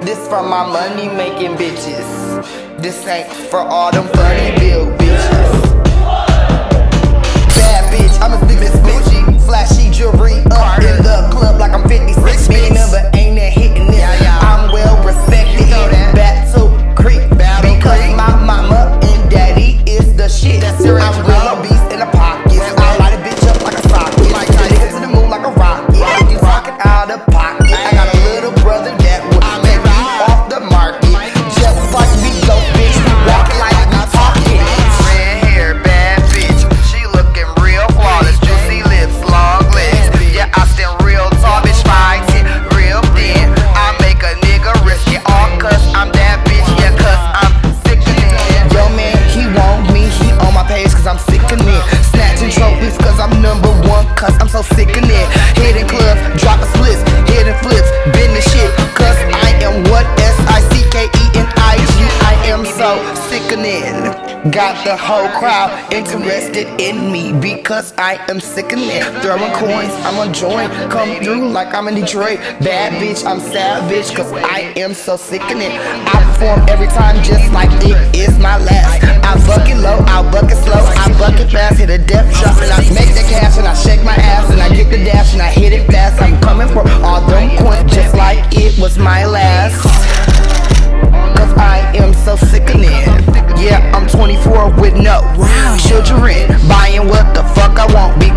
This for my money making bitches. This ain't for all them funny bill, bill. sickening. Got the whole crowd interested in me because I am sickening. Throwing coins, I'm a joint. Come through like I'm in Detroit. Bad bitch, I'm savage because I am so sickening. I perform every time just like it is my last. I bucket low, I bucket slow, I bucket fast. Hit a death drop and I make the cash and I shake my ass and I get the dash and I hit it. with no children, buying what the fuck I want. Be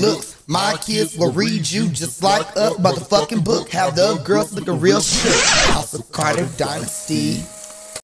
looks. My kids will read you just like a motherfucking book. Have the girls looking real shit. House of Carter Dynasty.